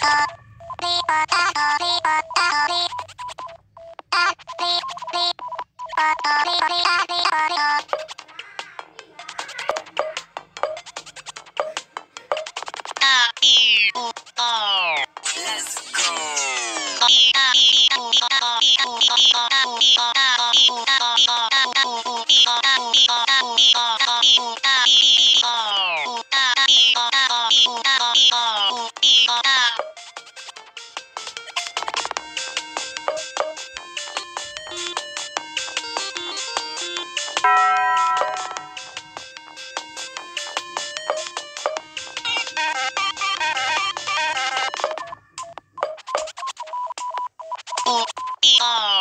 Bye. Oh.